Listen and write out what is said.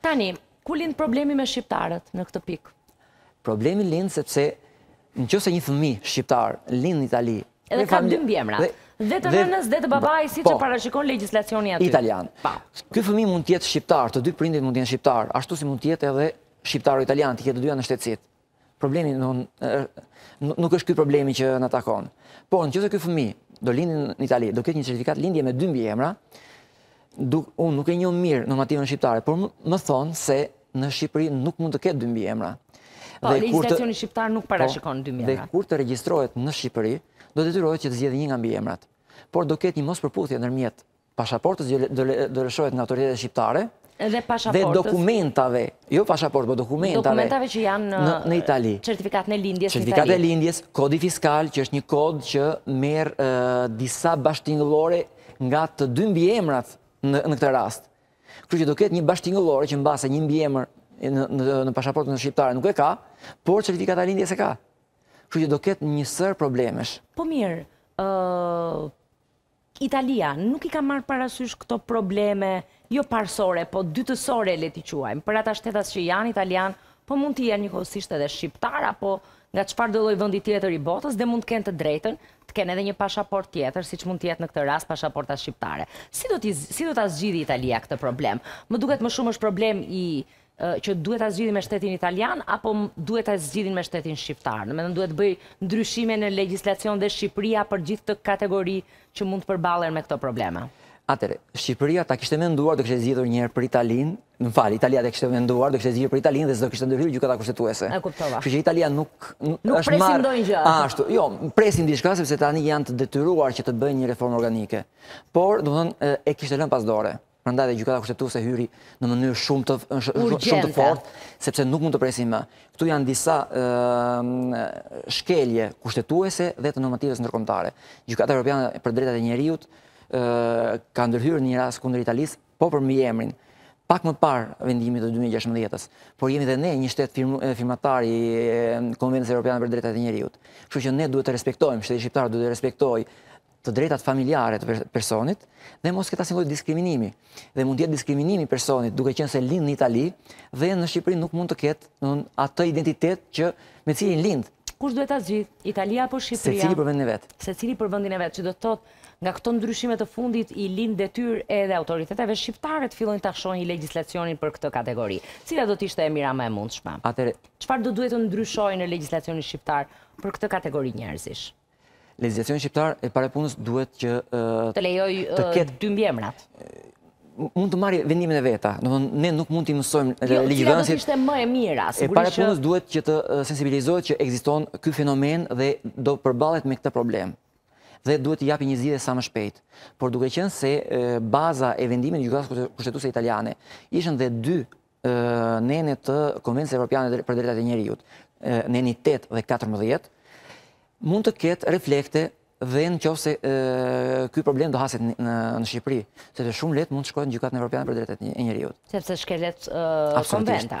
Tani, ku lind problemi me shqiptarët në këtë pikë? Problemi lind sepse në qoftë se një fëmijë shqiptar lind në Itali, Edhe ka dy mbiemra, dhe të nënës dhe të babait po, siç e parashikon legjislacioni aty. Italian. Po. Ky fëmijë mund të jetë shqiptar, të dy prindërit mund të jenë shqiptarë, ashtu si mund të jetë edhe shqiptaro-italian, të ketë të dyja nënshtetësitë. Problemi nuk është ky problemi që na takon. Por në qoftë se ky fëmijë do lindi në Itali, do ketë një certifikatë lindje me dy mbiemra, unë nuk e njoh mirë normativën shqiptare, por më thonë se në Shqipëri nuk mund të ketë dy mbiemra. Po, legjislacioni shqiptar nuk po, parashikon dy mbiemra. Dhe kur të regjistrohet në Shqipëri, do detyrohet që të zgjedhë një nga mbiemrat. Por do ketë një mospërputhje ndërmjet pashaportës që do lëshohet nga autoritetet shqiptare dhe dokumentave, jo pashaportë, po dokumentave që janë në Itali. Certifikatën e lindjes në Itali. Certifikata e lindjes, kodi fiskal, që është një kod që merr disa bashkëtingëllore nga të dy mbiemrat në këtë rast. Kështu që do ketë një bashkëtingëllore që mbase një mbiemër në pashaportën shqiptare nuk e ka, por certifikata e lindjes e ka. Kështu që do ketë një sërë problemesh. Po mirë, Italia nuk i ka marrë parasysh këto probleme jo parësore, po dytësore le t'i quajmë, për ata shtetas që janë italianë, po mund të jenë njëkohësisht edhe shqiptarë apo nga çfarëdo lloj vendi tjetër i botës dhe mund të kenë të drejtën të kenë edhe një pashaportë tjetër, siç mund të jetë në këtë rast pashaporta shqiptare. Si do t'i si do ta zgjidhë Italia këtë problem? Më duket më shumë është problem i që duhet ta zgjidhin me shtetin italian apo duhet ta zgjidhin me shtetin shqiptar. Domethënë duhet të bëjë ndryshime në legjislacion dhe Shqipëria për gjithë këtë kategori që mund të përballen me këto probleme. Atëherë, Shqipëria ta kishte menduar do kishte zgjidhur një herë për Italinë, më fal, Italia ta kishte menduar do kishte zgjidhur për Italinë dhe s'do kishte ndërhyrë gjykata kushtetuese. E kuptova. Kështu që Italia nuk nuk është marrë ndonjë gjë. Ashtu, jo, presin diçka sepse tani janë të detyruar që të bëjnë një reformë organike. Por, domethënë, e kishte lënë pas dore. Prandaj dhe Gjykata Kushtetuese hyri në mënyrë shumë të shumë të fortë, sepse nuk mund të presim më. Këtu janë disa shkelje kushtetuese dhe të normativës ndërkombëtare. Gjykata Europiane për Drejtat e Njeriut ka ndërhyrë në një rast kundër Italisë, po për mbiemrin pak më parë vendimit të 2016-ës, por jemi dhe ne një shtet firmatar i Konventës Europiane për Drejtat e Njeriut. Kështu që ne duhet të respektojmë, shteti shqiptar duhet të respektojë të drejtat familjare të personit dhe mos ketë asnjë lloj diskriminimi. Dhe mund të jetë diskriminim i personit duke qenë se lind në Itali dhe në Shqipëri nuk mund të ketë, domethënë atë identitet që me cilin lind. Kush duhet ta zgjidhë? Italia apo Shqipëria? Secili për vendin e vet. Secili për vendin e vet, që do të thotë nga këto ndryshime të fundit i lind detyrë edhe autoriteteve shqiptare të fillojnë ta shohin legjislacionin për këtë kategori. Cila do të ishte e mira më e mundshme? Atëherë, çfarë do duhet të ndryshojë në legjislacionin shqiptar për këtë kategori njerëzish? Legislacioni shqiptar e para punës duhet që... Të lejojë dy mbiemrat. Mund të marri vendimet e veta. Domethënë, ne nuk mund t'i mësojmë ligjvënësit... Jo, cila do t'ishte më e mira, sigurisht që... E para punës duhet që të sensibilizohet që ekziston ky fenomen dhe do përballet me këtë problem. Dhe duhet t'i japi një zgjidhje sa më shpejt. Por duke qenë se baza e vendimit të gjykatës kushtetuese italiane, ishin dhe dy nene të Konventës Evropiane për të Drejtat e Njeriut, neni 8 dhe 14, mund të ketë reflekte dhe në qoftë se ky problem do haset në Shqipëri, sepse shumë lehtë mund të shkojnë në gjykatën Evropiane për të Drejtat e Njeriut. Sepse shkelet konventa.